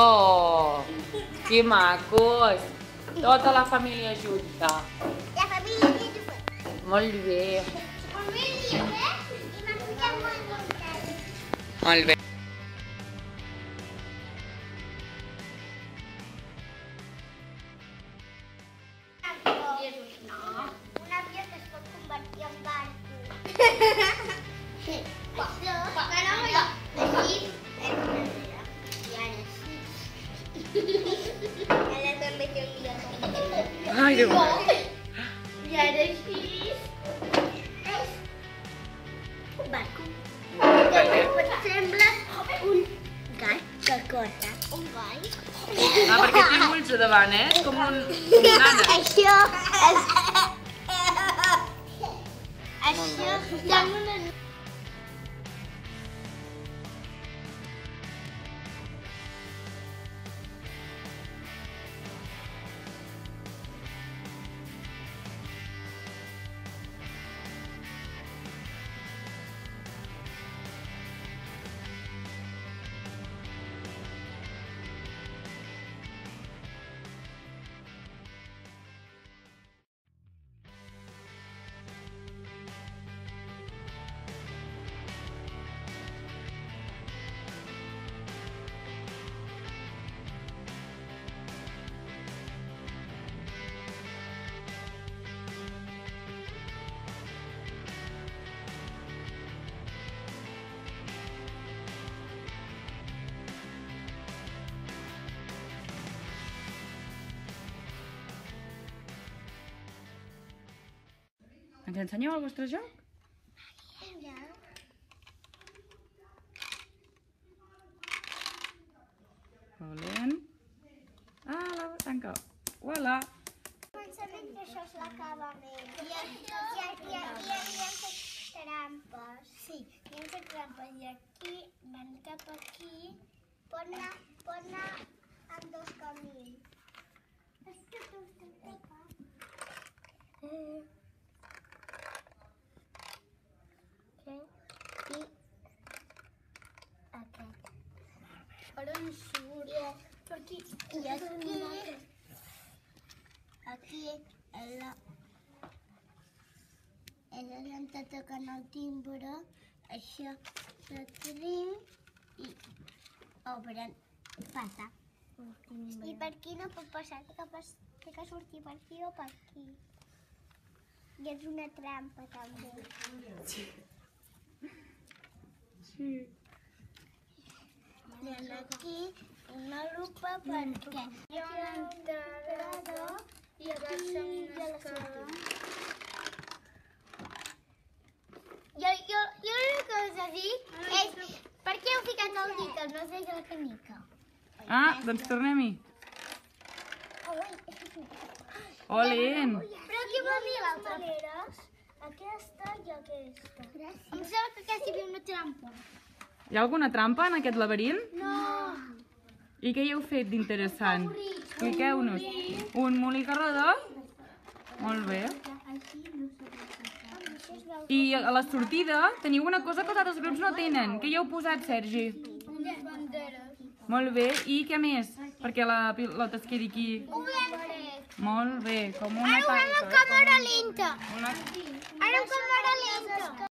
Oh, que macos. Tota la família junta. La família juga. Molt bé. Molt molt Molt bé. Lloc. Ai, Déu meu. I ara sí. És un barco. Sembla un gat que corre. Un gall. Ah, perquè tinc ulls a davant, eh? Com un, com un ànec. Això és... Això sembla una... Ens ensenyeu el vostre joc? Volent. Ah, la tanca. Voilà. Pensament que això és l'acabament. I, i, i, i, i, fet trampes. Sí, hem fet trampes. I aquí, van cap aquí, pot anar, pot anar dos camins. És que tu estàs tapat. Eh. Aquest i aquest. Per on surt? Per aquí. I aquí. Aquí és la... És on te toquen el timbre. Això se trim i obren. Passa. I per aquí no pot passar, té que, pas, té que sortir per aquí o per aquí. I és una trampa també. Sí. I aquí una lupa perquè hi ha una entrada i aquí hi ha la sortida. Jo, jo, jo l'únic que us he dit és per què heu ficat el dit al no sé de la canica? Ah, doncs tornem-hi. Olin. Però què vol dir l'altra? maneres, aquesta i aquesta. Gràcies. Em sembla que aquesta hi havia una trampa. Hi ha alguna trampa en aquest laberint? No. I què hi heu fet d'interessant? Expliqueu-nos. Un molí carredor? Molt bé. I a la sortida teniu una cosa que els altres grups no tenen. Què hi heu posat, Sergi? Unes banderes. Molt bé. I què més? Perquè la pilota es quedi aquí. Molt bé, com una Ara ho tanca. càmera lenta. Una... Ara amb càmera lenta.